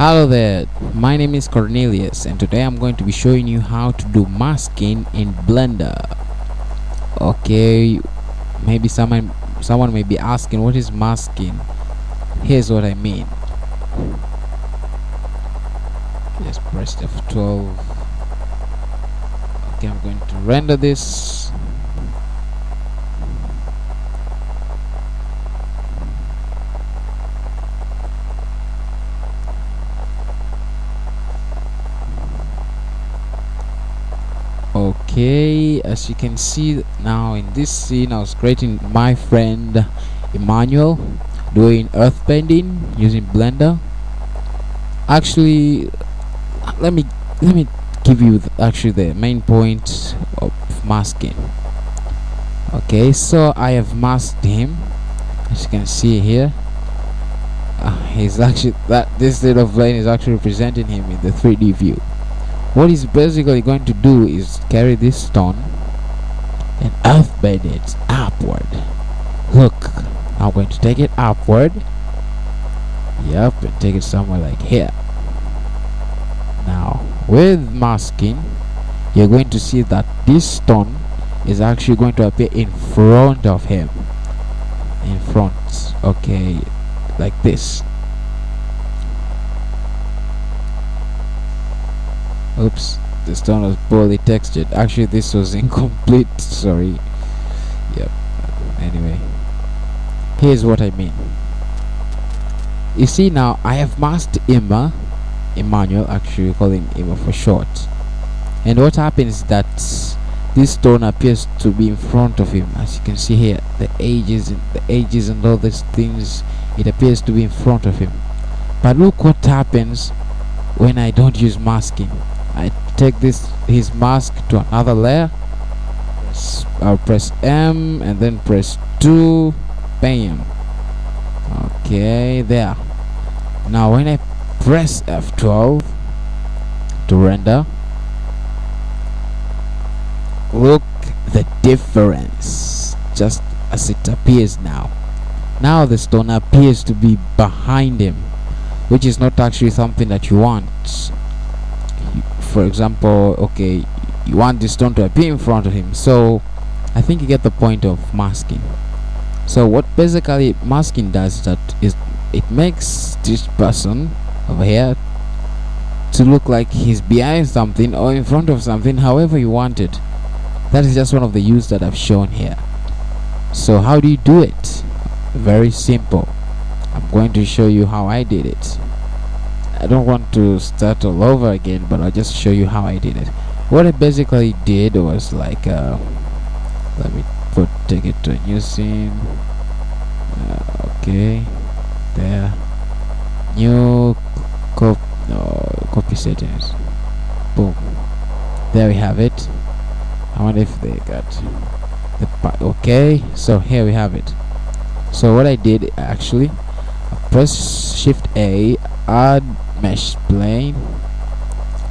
Hello there, my name is Cornelius and today I'm going to be showing you how to do masking in Blender. Okay, maybe someone someone may be asking what is masking. Here's what I mean. Just press F12. Okay, I'm going to render this. Okay as you can see now in this scene I was creating my friend Emmanuel doing earth bending using blender. Actually let me let me give you actually the main point of masking. Okay so I have masked him as you can see here. Uh, he's actually that this little plane is actually representing him in the 3d view what he's basically going to do is carry this stone and earth bend it upward. Look I'm going to take it upward. Yep and take it somewhere like here. Now with masking you're going to see that this stone is actually going to appear in front of him. In front okay like this oops the stone was poorly textured. Actually this was incomplete. Sorry. Yep. Anyway. Here's what I mean. You see now I have masked Emma Emmanuel actually we call him Emma for short. And what happens is that this stone appears to be in front of him. As you can see here the edges and the edges and all these things it appears to be in front of him. But look what happens when I don't use masking I take this his mask to another layer. Press, I'll press M and then press 2 bam. Okay there. Now when I press F12 to render look the difference. Just as it appears now. Now the stone appears to be behind him which is not actually something that you want for example okay you want this stone to appear in front of him. So I think you get the point of masking. So what basically masking does is that is it makes this person over here to look like he's behind something or in front of something however you want it. That is just one of the use that I've shown here. So how do you do it? Very simple. I'm going to show you how I did it I don't want to start all over again but I'll just show you how I did it. What I basically did was like uh, let me put take it to a new scene. Uh, okay. There. New cop no, copy settings. Boom. There we have it. I wonder if they got the part okay. So here we have it. So what I did actually I press shift A add mesh plane.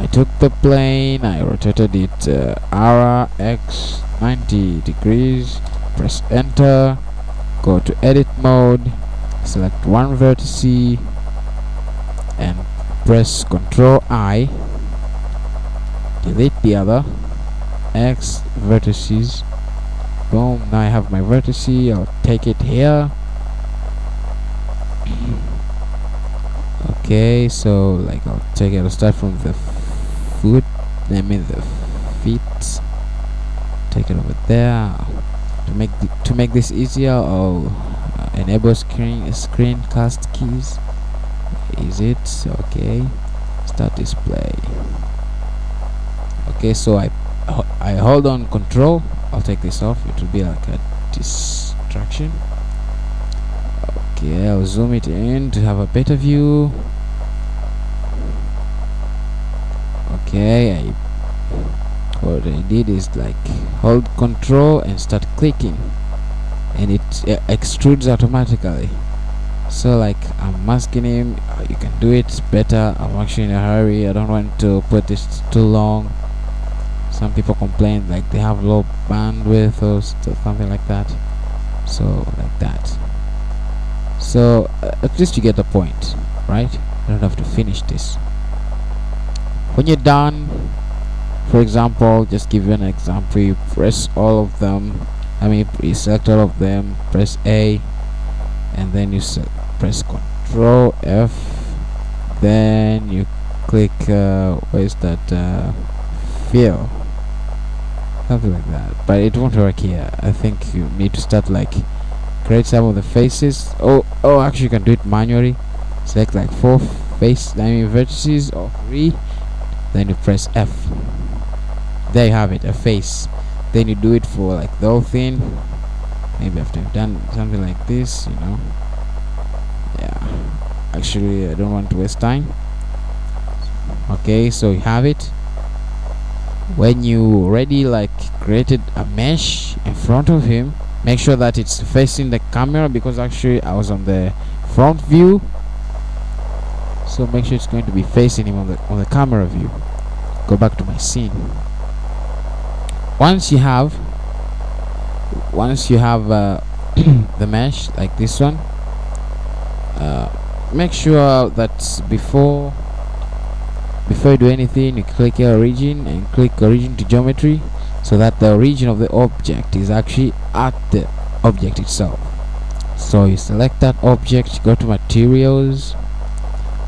I took the plane I rotated it uh, ara x 90 degrees press enter go to edit mode select one vertex and press ctrl I delete the other X vertices boom now I have my vertex I'll take it here okay so like I'll take it. I'll start from the foot I mean the feet. Take it over there. To make to make this easier I'll uh, enable screen screencast keys. Is it? Okay. Start display. Okay so I I hold on control. I'll take this off. It will be like a distraction. Okay I'll zoom it in to have a better view okay I what I did is like hold control and start clicking. And it uh, extrudes automatically. So like I'm masking him. Uh, you can do it. Better. I'm actually in a hurry. I don't want to put this too long. Some people complain like they have low bandwidth or something like that. So like that. So uh, at least you get the point right? I don't have to finish this when you're done for example just give you an example you press all of them I mean you select all of them press A and then you press control F then you click uh, that uh, fill? Something like that but it won't work here. I think you need to start like create some of the faces. Oh oh actually you can do it manually. Select like four face I mean vertices or three then you press F. There you have it a face. Then you do it for like the whole thing. Maybe after you've done something like this you know. Yeah. Actually I don't want to waste time. Okay so you have it. When you already like created a mesh in front of him make sure that it's facing the camera because actually I was on the front view so make sure it's going to be facing him on the on the camera view. Go back to my scene. Once you have once you have uh, the mesh like this one uh, make sure that before before you do anything you click your origin and click origin to geometry so that the origin of the object is actually at the object itself. So you select that object go to materials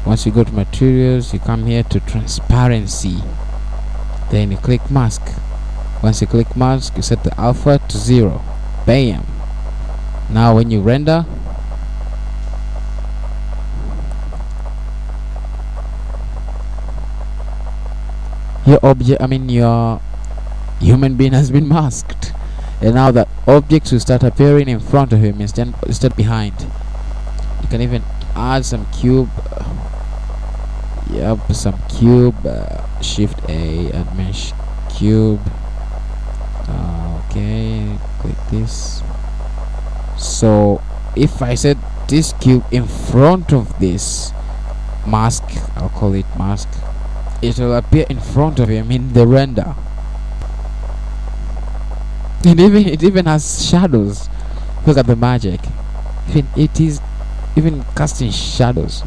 once you go to materials you come here to transparency. Then you click mask. Once you click mask you set the alpha to zero. Bam. Now when you render your object I mean your human being has been masked. And now the objects will start appearing in front of him instead instead behind. You can even add some cube yep some cube uh, shift a and mesh cube. Okay click this. So if I set this cube in front of this mask I'll call it mask it will appear in front of him in the render. And even it even has shadows. Look at the magic. Even it is even casting shadows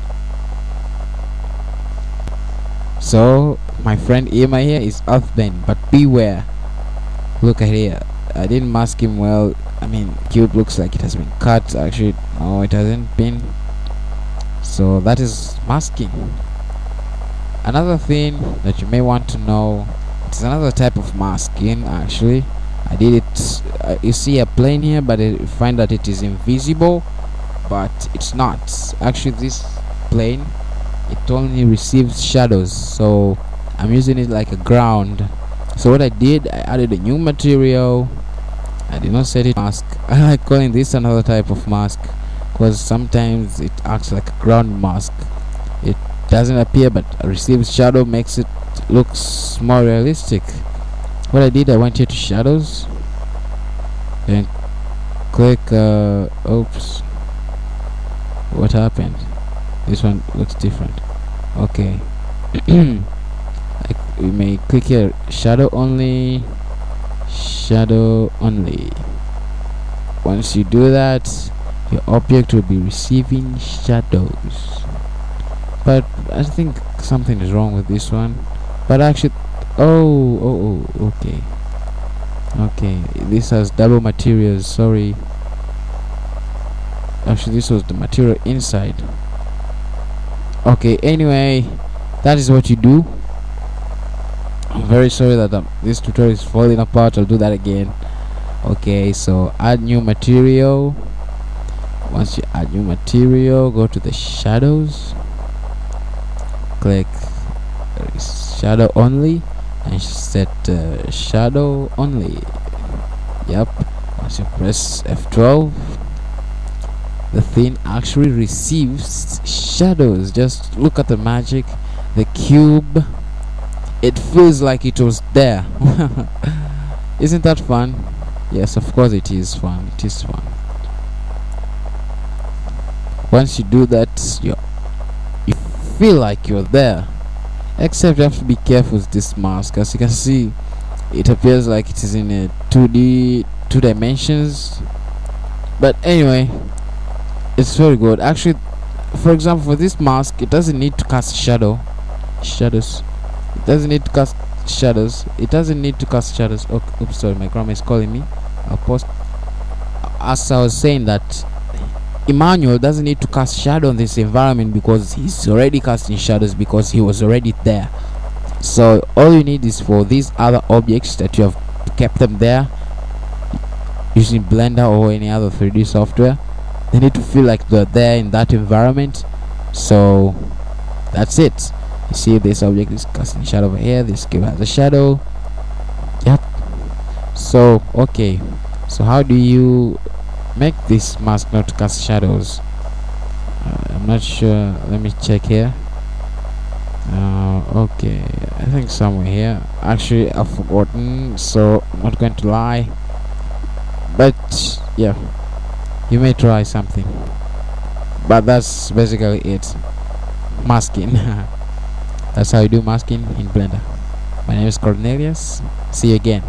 so my friend Emma here is earthbend but beware. Look at here. I didn't mask him well. I mean cube looks like it has been cut actually. No it hasn't been. So that is masking. Another thing that you may want to know it's another type of masking actually. I did it uh, you see a plane here but find that it is invisible but it's not. Actually this plane it only receives shadows so I'm using it like a ground. So what I did I added a new material. I did not set it mask. I like calling this another type of mask because sometimes it acts like a ground mask. It doesn't appear but receives shadow makes it looks more realistic. What I did I went here to shadows and click uh, oops what happened this one looks different. Okay. We may click here. Shadow only. Shadow only. Once you do that your object will be receiving shadows. But I think something is wrong with this one. But actually oh oh oh okay. Okay this has double materials sorry. Actually this was the material inside okay anyway that is what you do. I'm very sorry that um, this tutorial is falling apart. I'll do that again. Okay so add new material. Once you add new material go to the shadows. Click shadow only and set uh, shadow only. Yep once you press F12 the thing actually receives shadows. Just look at the magic the cube. It feels like it was there. Isn't that fun? Yes of course it is fun. It is fun. Once you do that you you feel like you're there. Except you have to be careful with this mask as you can see it appears like it is in a 2d two dimensions. But anyway it's very good. Actually for example for this mask it doesn't need to cast shadow shadows. It doesn't need to cast shadows. It doesn't need to cast shadows. Oh, oops sorry my grandma is calling me. I'll post. As i was saying that Emmanuel doesn't need to cast shadow on this environment because he's already casting shadows because he was already there. So all you need is for these other objects that you have kept them there using blender or any other 3d software they need to feel like they're there in that environment. So that's it. You see this object is casting shadow over here. This cube has a shadow. Yep. So okay. So how do you make this mask not cast shadows? Uh, I'm not sure. Let me check here. Uh, okay. I think somewhere here. Actually I've forgotten so I'm not going to lie. But yeah you may try something. But that's basically it. Masking. That's how you do masking in blender. My name is cornelius. See you again